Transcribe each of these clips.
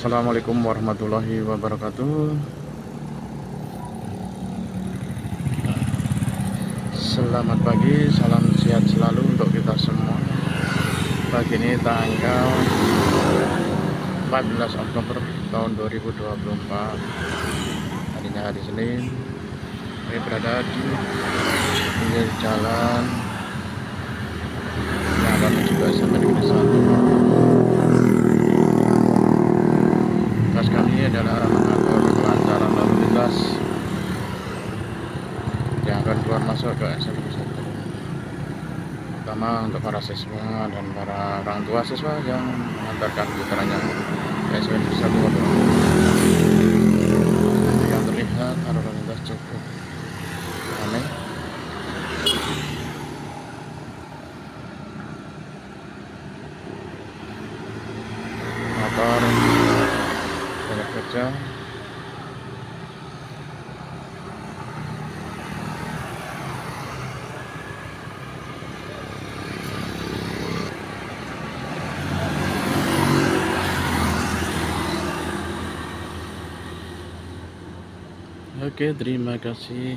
Assalamualaikum warahmatullahi wabarakatuh. Selamat pagi, salam sehat selalu untuk kita semua. Pagi ini tanggal 14 Oktober tahun 2024 Harinya hari Senin. Kami berada di pinggir jalan. Yang akan SMP Negeri 1 Tugas kami adalah mengatur kelancaran lalu lintas yang akan keluar masuk ke SMP Negeri 1 Pertama untuk para siswa dan para orang tua siswa yang mengantarkan putranya ke SMP Negeri 1 yang terlihat arus lalu lintas cukup aneh. Motor kerja Oke, terima kasih.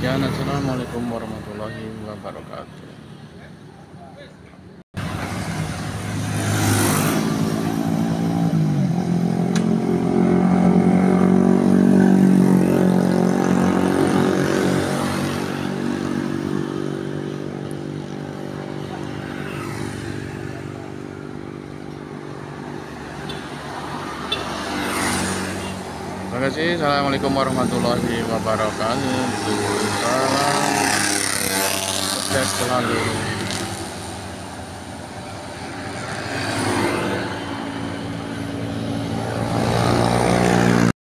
Ya, assalamualaikum warahmatullahi wabarakatuh. Kasih. Assalamualaikum warahmatullahi wabarakatuh. Salam sukses selalu.